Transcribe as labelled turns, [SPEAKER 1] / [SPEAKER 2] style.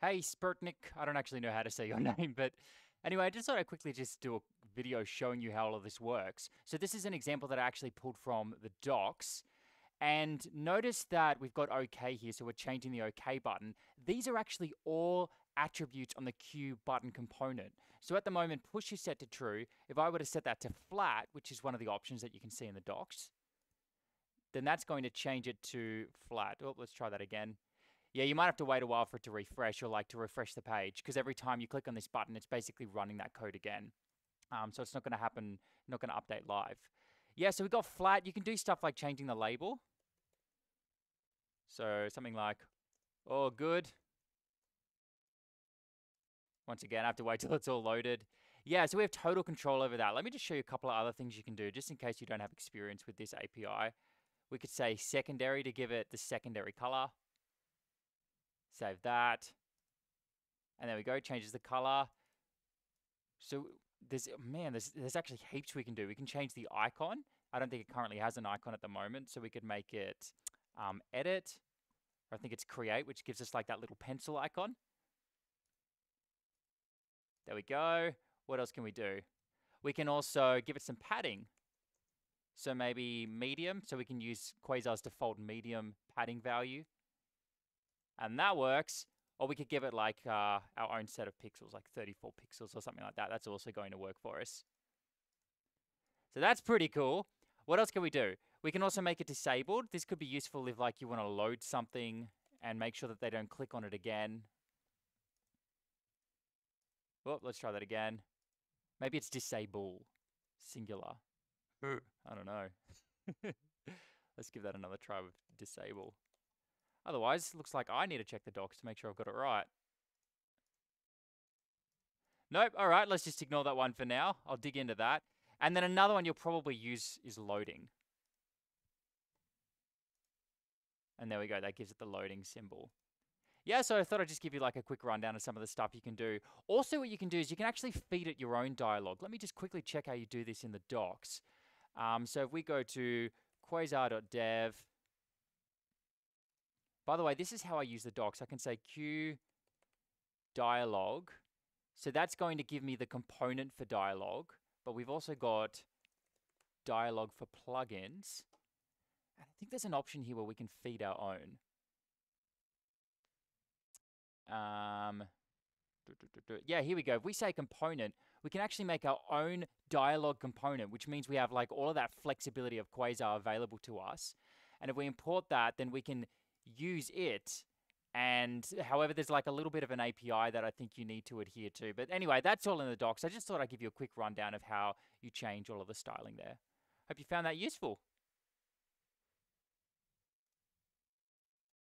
[SPEAKER 1] Hey, Spurtnik. I don't actually know how to say your name, but anyway, I just thought I'd quickly just do a video showing you how all of this works. So this is an example that I actually pulled from the docs. And notice that we've got OK here, so we're changing the OK button. These are actually all attributes on the Q button component. So at the moment, push is set to true. If I were to set that to flat, which is one of the options that you can see in the docs, then that's going to change it to flat. Oh, let's try that again. Yeah, you might have to wait a while for it to refresh or like to refresh the page because every time you click on this button, it's basically running that code again. Um, so it's not going to happen, not going to update live. Yeah, so we've got flat. You can do stuff like changing the label. So something like, oh, good. Once again, I have to wait till it's all loaded. Yeah, so we have total control over that. Let me just show you a couple of other things you can do, just in case you don't have experience with this API. We could say secondary to give it the secondary color. Save that. And there we go, changes the color. So there's, man, there's, there's actually heaps we can do. We can change the icon. I don't think it currently has an icon at the moment, so we could make it um, edit, or I think it's create, which gives us like that little pencil icon. There we go. What else can we do? We can also give it some padding. So maybe medium, so we can use Quasar's default medium padding value. And that works. Or we could give it like uh, our own set of pixels, like 34 pixels or something like that. That's also going to work for us. So that's pretty cool. What else can we do? We can also make it disabled. This could be useful if like you want to load something and make sure that they don't click on it again. Well, let's try that again. Maybe it's disable, singular. I don't know. let's give that another try with disable. Otherwise, looks like I need to check the docs to make sure I've got it right. Nope. All right, let's just ignore that one for now. I'll dig into that. And then another one you'll probably use is loading. And there we go. That gives it the loading symbol. Yeah, so I thought I'd just give you like a quick rundown of some of the stuff you can do. Also, what you can do is you can actually feed it your own dialogue. Let me just quickly check how you do this in the docs. Um, so if we go to quasar.dev, by the way, this is how I use the docs. I can say Q dialogue. So that's going to give me the component for dialogue, but we've also got dialogue for plugins. I think there's an option here where we can feed our own. Um, yeah, here we go. If we say component, we can actually make our own dialogue component, which means we have like all of that flexibility of Quasar available to us. And if we import that, then we can use it. And however, there's like a little bit of an API that I think you need to adhere to. But anyway, that's all in the docs. I just thought I'd give you a quick rundown of how you change all of the styling there. Hope you found that useful.